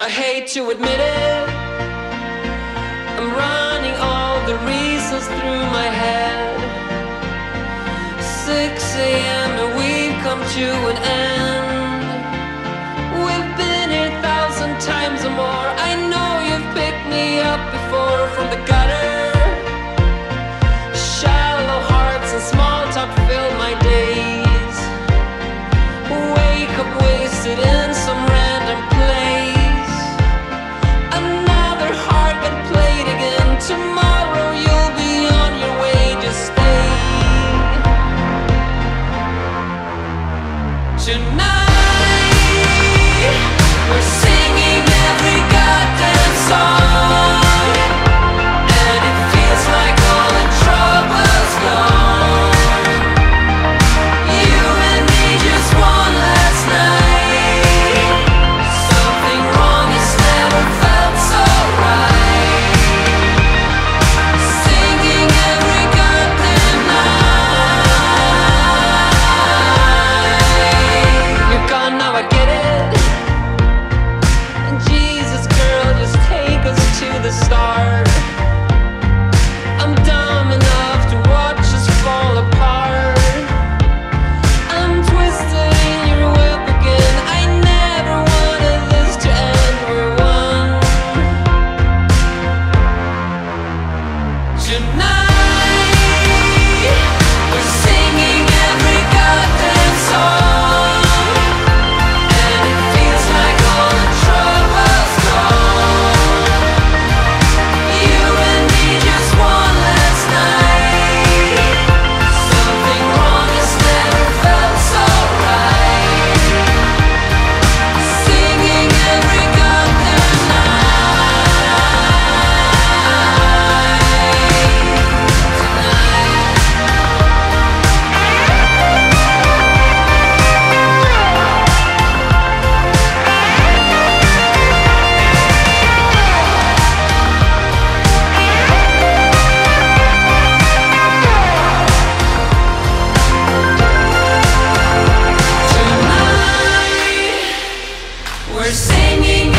I hate to admit it. I'm running all the reasons through my head. 6 a.m. and we've come to an end. singing